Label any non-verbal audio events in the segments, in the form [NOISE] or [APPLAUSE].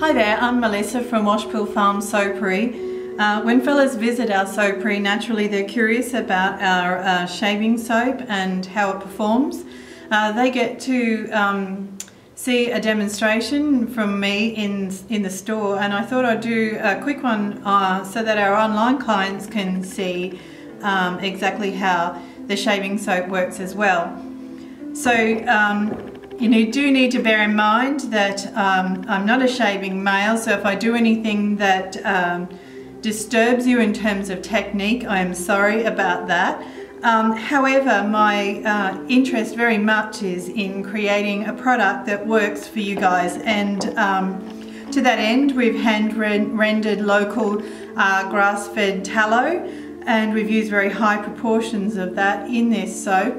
Hi there, I'm Melissa from Washpool Farm Soaperie. Uh, when fellas visit our soapery, naturally they're curious about our uh, shaving soap and how it performs. Uh, they get to um, see a demonstration from me in, in the store and I thought I'd do a quick one uh, so that our online clients can see um, exactly how the shaving soap works as well. So um, you do need to bear in mind that um, I'm not a shaving male, so if I do anything that um, disturbs you in terms of technique, I am sorry about that. Um, however, my uh, interest very much is in creating a product that works for you guys and um, to that end we've hand rendered local uh, grass-fed tallow and we've used very high proportions of that in this soap.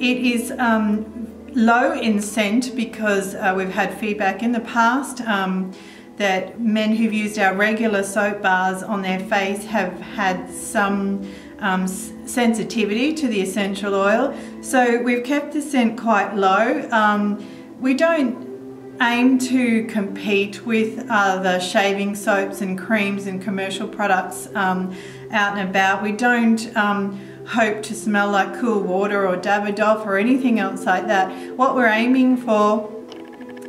It is um, low in scent because uh, we've had feedback in the past um, that men who've used our regular soap bars on their face have had some um, sensitivity to the essential oil. So we've kept the scent quite low. Um, we don't aim to compete with other shaving soaps and creams and commercial products um, out and about. We don't um, hope to smell like cool water or Davidoff or anything else like that. What we're aiming for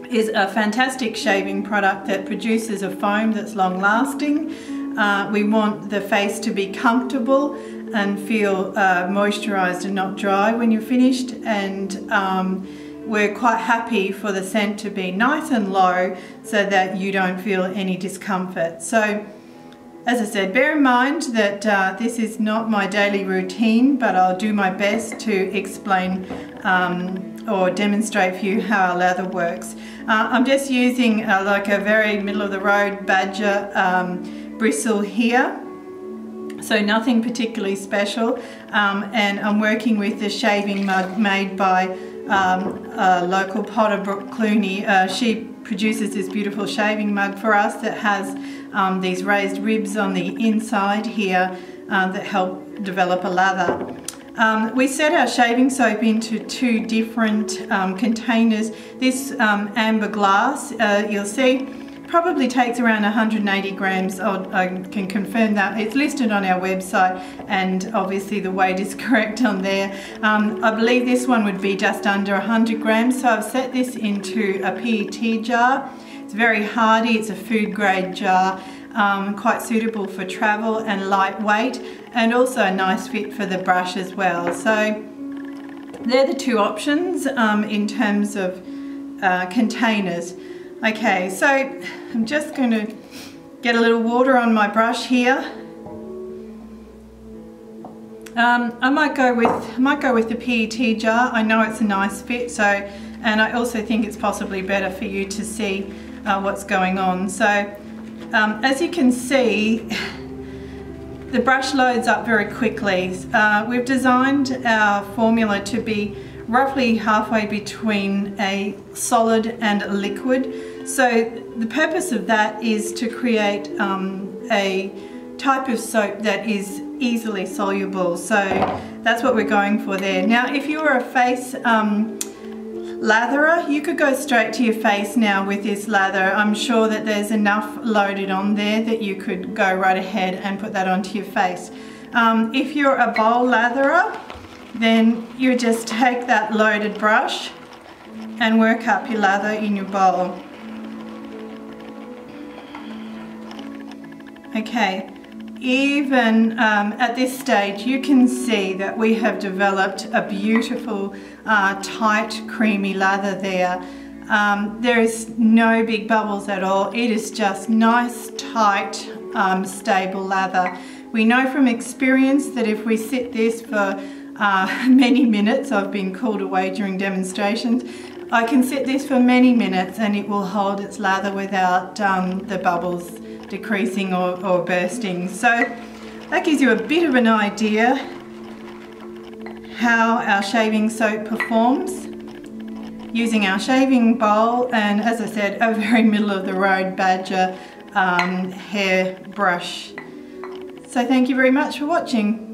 is a fantastic shaving product that produces a foam that's long lasting. Uh, we want the face to be comfortable and feel uh, moisturized and not dry when you're finished and um, we're quite happy for the scent to be nice and low so that you don't feel any discomfort. So as I said, bear in mind that uh, this is not my daily routine, but I'll do my best to explain um, or demonstrate for you how our lather works. Uh, I'm just using uh, like a very middle of the road badger um, bristle here. So nothing particularly special. Um, and I'm working with the shaving mug made by um, a local potter, Brooke Clooney. Uh, she produces this beautiful shaving mug for us that has um, these raised ribs on the inside here uh, that help develop a lather. Um, we set our shaving soap into two different um, containers. This um, amber glass, uh, you'll see, probably takes around 180 grams. I'll, i can confirm that. It's listed on our website and obviously the weight is [LAUGHS] correct on there. Um, I believe this one would be just under 100 grams. So I've set this into a PET jar. It's very hardy, it's a food grade jar. Um, quite suitable for travel and lightweight and also a nice fit for the brush as well. So they're the two options um, in terms of uh, containers. Okay, so I'm just going to get a little water on my brush here. Um, I might go with I might go with the PET jar. I know it's a nice fit, so and I also think it's possibly better for you to see uh, what's going on. So um, as you can see, [SIGHS] the brush loads up very quickly. Uh, we've designed our formula to be roughly halfway between a solid and a liquid. So the purpose of that is to create um, a type of soap that is easily soluble. So that's what we're going for there. Now if you were a face um, latherer, you could go straight to your face now with this lather. I'm sure that there's enough loaded on there that you could go right ahead and put that onto your face. Um, if you're a bowl latherer, then you just take that loaded brush and work up your lather in your bowl. Okay, even um, at this stage you can see that we have developed a beautiful uh, tight creamy lather there. Um, there is no big bubbles at all. It is just nice tight um, stable lather. We know from experience that if we sit this for uh, [LAUGHS] many minutes. I've been called away during demonstrations. I can sit this for many minutes and it will hold its lather without um, the bubbles decreasing or, or bursting. So that gives you a bit of an idea how our shaving soap performs using our shaving bowl and as I said a very middle of the road badger um, hair brush. So thank you very much for watching.